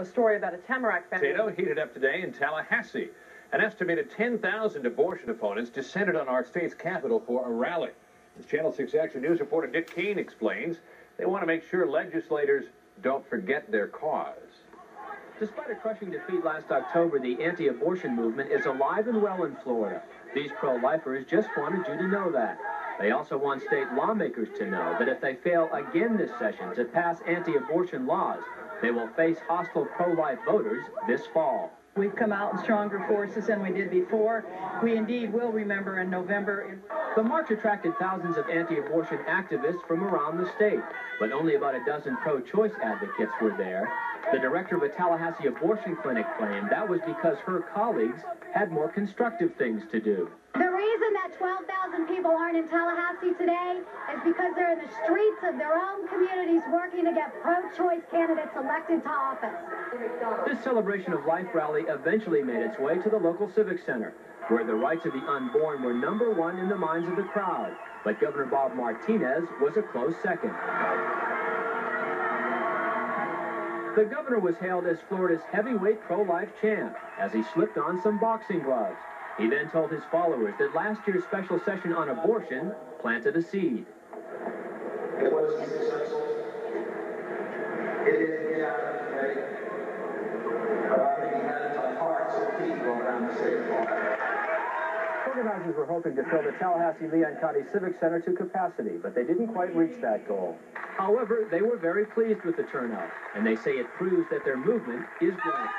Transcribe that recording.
A story about a Tamarack family. Potato heated up today in Tallahassee. An estimated 10,000 abortion opponents descended on our state's capital for a rally. As Channel 6 Action News reporter Dick Kane explains, they want to make sure legislators don't forget their cause. Despite a crushing defeat last October, the anti-abortion movement is alive and well in Florida. These pro-lifers just wanted you to know that. They also want state lawmakers to know that if they fail again this session to pass anti-abortion laws, they will face hostile pro-life voters this fall. We've come out in stronger forces than we did before. We indeed will remember in November. The march attracted thousands of anti-abortion activists from around the state, but only about a dozen pro-choice advocates were there. The director of a Tallahassee abortion clinic claimed that was because her colleagues had more constructive things to do. The reason that 12,000 people aren't in Tallahassee today is because they're in the streets of their own communities working to get pro-choice candidates elected to office. This celebration of life rally eventually made its way to the local civic center, where the rights of the unborn were number one in the minds of the crowd. But Governor Bob Martinez was a close second. The governor was hailed as Florida's heavyweight pro-life champ as he slipped on some boxing gloves. He then told his followers that last year's special session on abortion planted a seed. It was successful. It didn't get out of the way. But I think he had hearts of people around the state Organizers were hoping to fill the Tallahassee Leon County Civic Center to capacity, but they didn't quite reach that goal. However, they were very pleased with the turnout, and they say it proves that their movement is growing.